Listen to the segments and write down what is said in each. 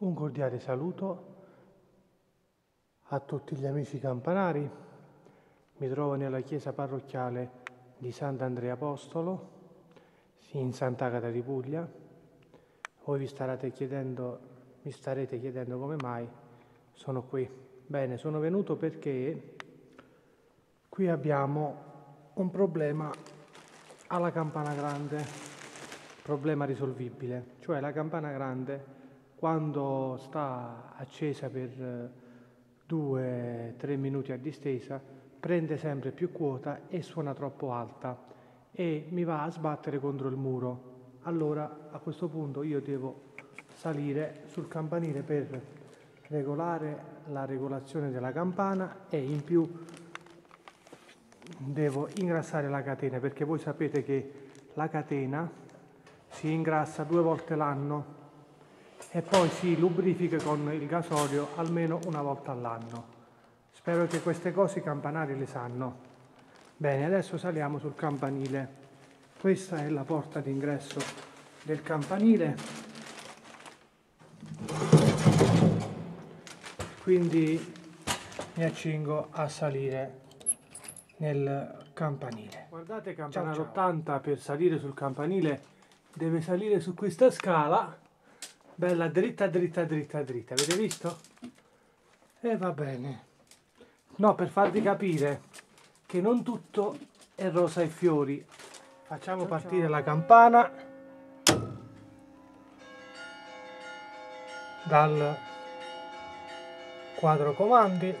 Un cordiale saluto a tutti gli amici campanari. Mi trovo nella chiesa parrocchiale di Sant'Andrea Apostolo, in Sant'Agata di Puglia. Voi vi starete chiedendo, mi starete chiedendo come mai sono qui. Bene, sono venuto perché qui abbiamo un problema alla campana grande, problema risolvibile, cioè la campana grande quando sta accesa per eh, due, tre minuti a distesa, prende sempre più quota e suona troppo alta e mi va a sbattere contro il muro. Allora a questo punto io devo salire sul campanile per regolare la regolazione della campana e in più devo ingrassare la catena perché voi sapete che la catena si ingrassa due volte l'anno e poi si lubrifica con il gasolio almeno una volta all'anno. Spero che queste cose i campanari le sanno. Bene, adesso saliamo sul campanile. Questa è la porta d'ingresso del campanile. Quindi mi accingo a salire nel campanile. Guardate campanaro 80 per salire sul campanile deve salire su questa scala bella dritta dritta dritta dritta. Avete visto? e va bene. No per farvi capire che non tutto è rosa e fiori. Facciamo ciao, partire ciao. la campana dal quadro comandi.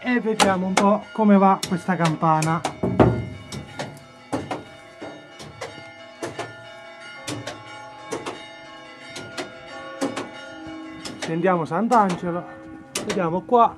E vediamo un po' come va questa campana Scendiamo Sant'Angelo, vediamo qua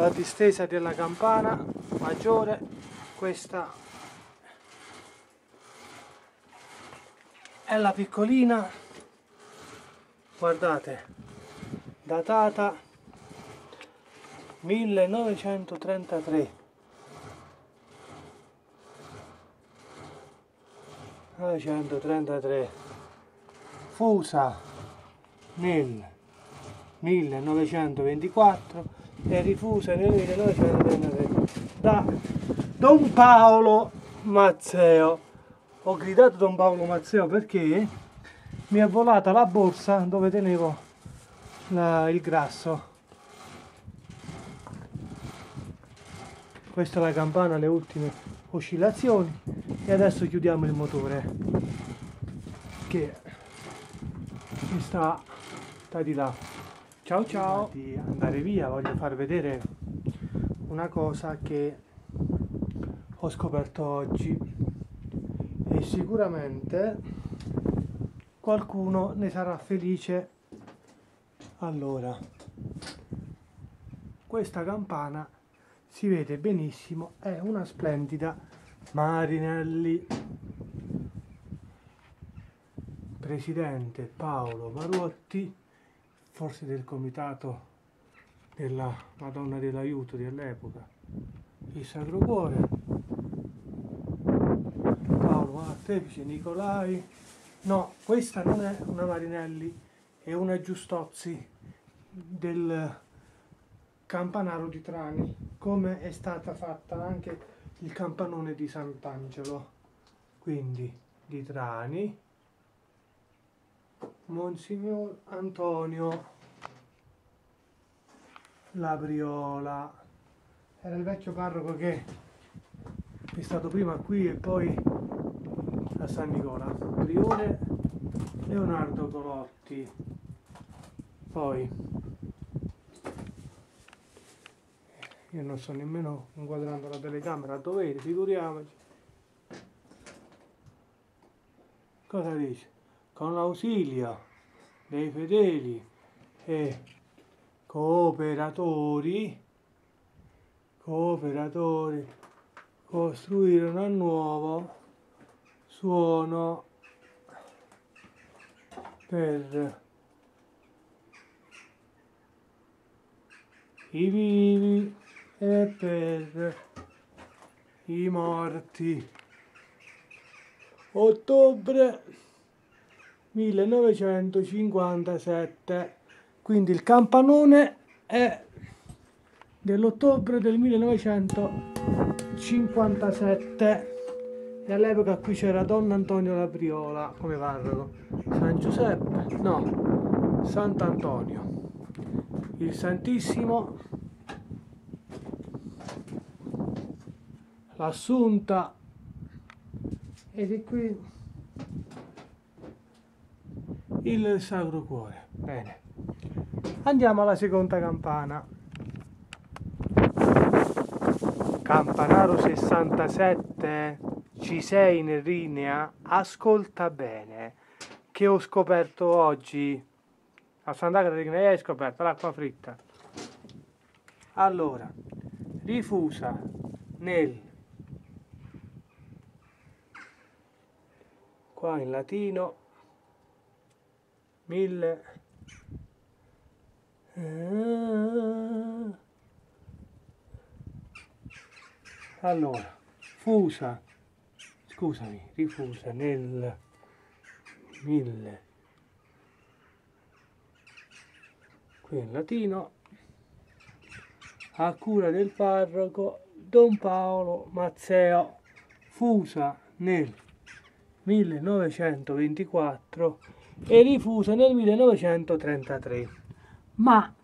la distesa della campana maggiore questa è la piccolina. Guardate datata 1933 1933 fusa nel 1924 e rifusa nel 1933 da Don Paolo Mazzeo. Ho gridato Don Paolo Mazzeo perché mi è volata la borsa dove tenevo la, il grasso. Questa è la campana, le ultime oscillazioni e adesso chiudiamo il motore che sta, sta di là. Ciao ciao! Di andare via voglio far vedere una cosa che ho scoperto oggi. E sicuramente qualcuno ne sarà felice. Allora questa campana si vede benissimo è una splendida Marinelli. Presidente Paolo Maruotti forse del comitato della Madonna dell'Aiuto dell'epoca il Sacro Cuore Artefice Nicolai. No, questa non è una Marinelli, è una Giustozzi del campanaro di Trani, come è stata fatta anche il campanone di Sant'Angelo. Quindi di Trani, Monsignor Antonio Labriola. Era il vecchio parroco che è stato prima qui e poi a San Nicola, Priore Leonardo Colotti, poi io non sto nemmeno inquadrando la telecamera, dovete, figuriamoci. Cosa dice? Con l'ausilio dei fedeli e cooperatori, cooperatori costruirono a nuovo suono per i vivi e per i morti. Ottobre 1957. Quindi il campanone è dell'ottobre del 1957 e all'epoca qui c'era Don Antonio Labriola come parroco, San Giuseppe, no, Sant'Antonio, il Santissimo, l'Assunta. E di qui il Sacro Cuore. Bene, andiamo alla seconda campana. Campanaro 67 ci sei in linea, ascolta bene, che ho scoperto oggi a Santa Caterina, hai scoperto l'acqua fritta. Allora, rifusa nel qua in latino mille. Allora fusa. Scusami, rifusa nel 1000 qui in latino. A cura del parroco Don Paolo Mazzeo. Fusa nel 1924 e rifusa nel 1933 ma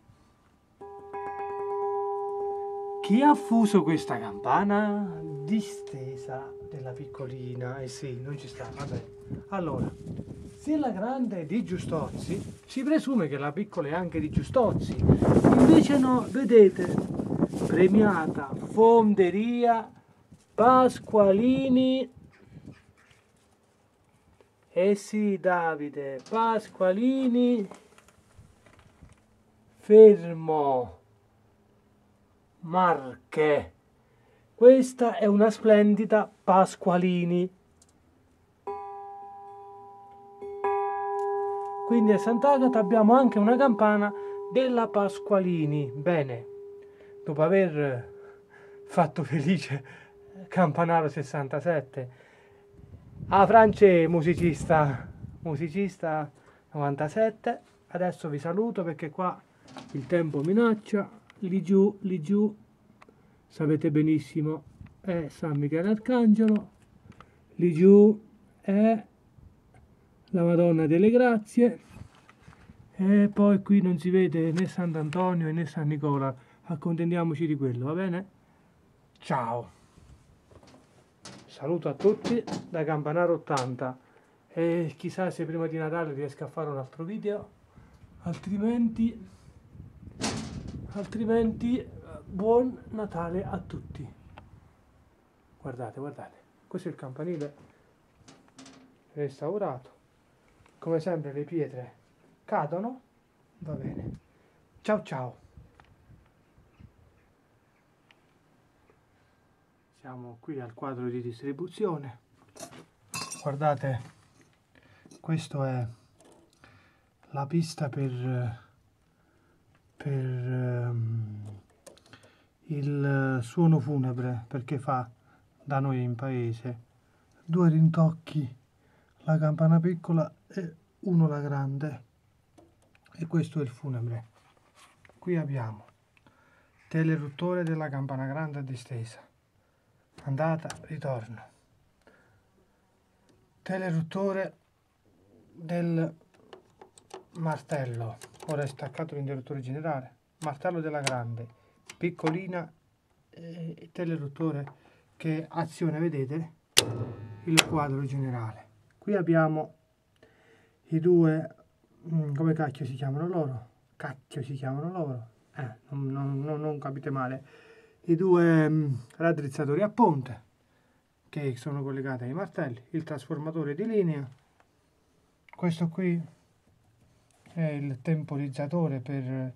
chi ha fuso questa campana distesa della piccolina, eh sì, non ci sta, vabbè. Allora, se la grande è di Giustozzi, si presume che la piccola è anche di Giustozzi. Invece no, vedete, premiata Fonderia Pasqualini. Eh sì, Davide, Pasqualini fermo Marche. Questa è una splendida Pasqualini. Quindi a Sant'Agata abbiamo anche una campana della Pasqualini. Bene, dopo aver fatto felice Campanaro 67, a France musicista, musicista 97, adesso vi saluto perché qua il tempo minaccia, lì giù, lì giù, sapete benissimo, è San Michele Arcangelo, lì giù è la Madonna delle Grazie. E poi qui non si vede né Sant'Antonio né San Nicola, accontentiamoci di quello, va bene? Ciao! Saluto a tutti da Campanaro 80 e chissà se prima di Natale riesco a fare un altro video, altrimenti, altrimenti buon Natale a tutti. Guardate, guardate, questo è il campanile restaurato come sempre le pietre cadono, va bene. Ciao ciao. Siamo qui al quadro di distribuzione. Guardate, questo è la pista per, per um, il suono funebre perché fa da noi in paese. Due rintocchi la campana piccola e uno la grande. E questo è il funebre. Qui abbiamo teleruttore della campana grande distesa andata ritorno. Teleruttore del martello. Ora è staccato l'interruttore generale. Martello della grande. Piccolina e teleruttore che azione vedete? Il quadro generale. Qui abbiamo i due mm, come cacchio si chiamano loro? Cacchio si chiamano loro? Eh, non, non, non capite male i due mm, raddrizzatori a ponte che sono collegati ai martelli il trasformatore di linea. Questo qui è il temporizzatore per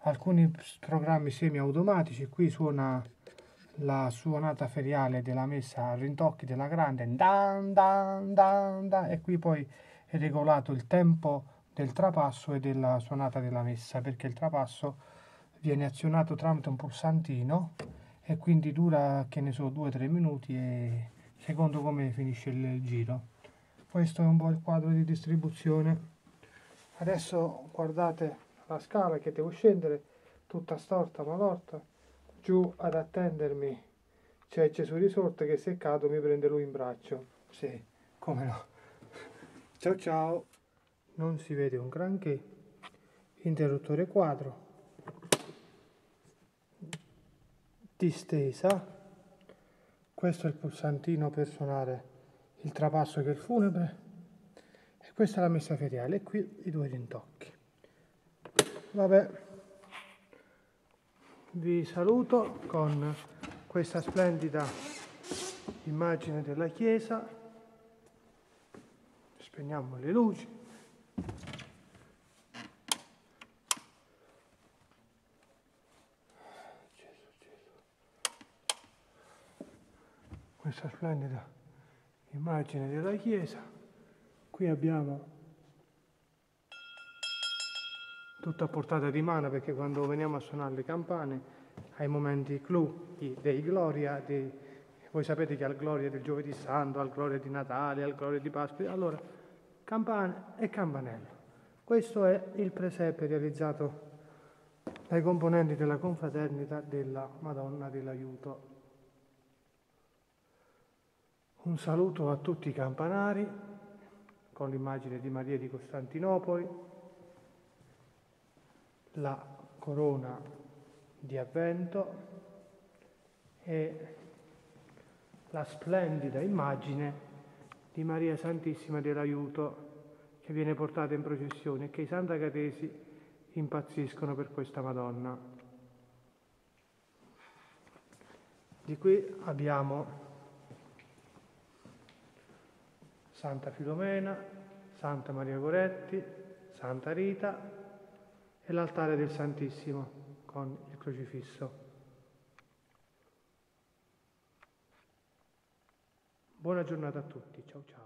alcuni programmi semi automatici qui suona la suonata feriale della messa a rintocchi della grande dan, dan, dan, dan, e qui poi è regolato il tempo del trapasso e della suonata della messa perché il trapasso viene azionato tramite un pulsantino e quindi dura che ne so 2-3 minuti e secondo come finisce il giro questo è un po' il quadro di distribuzione adesso guardate la scala che devo scendere tutta storta malorta giù ad attendermi c'è Gesù risorto che se cado mi prende lui in braccio. Sì, come no. Ciao ciao. Non si vede un granché. Interruttore quadro. Distesa. Questo è il pulsantino per suonare il trapasso che è il funebre. E questa è la messa feriale. E qui i due rintocchi. Vabbè vi saluto con questa splendida immagine della chiesa spegniamo le luci questa splendida immagine della chiesa qui abbiamo tutto a portata di mano perché quando veniamo a suonare le campane ai momenti clou dei Gloria, dei, voi sapete che al Gloria del Giovedì Santo, al Gloria di Natale, al Gloria di Pasqua, allora campane e campanello. Questo è il presepe realizzato dai componenti della confraternita della Madonna dell'Aiuto. Un saluto a tutti i campanari con l'immagine di Maria di Costantinopoli, la corona di avvento e la splendida immagine di Maria Santissima dell'Aiuto che viene portata in processione e che i Sant'Agatesi impazziscono per questa Madonna. Di qui abbiamo Santa Filomena, Santa Maria Goretti, Santa Rita e l'altare del Santissimo con il crocifisso. Buona giornata a tutti, ciao ciao.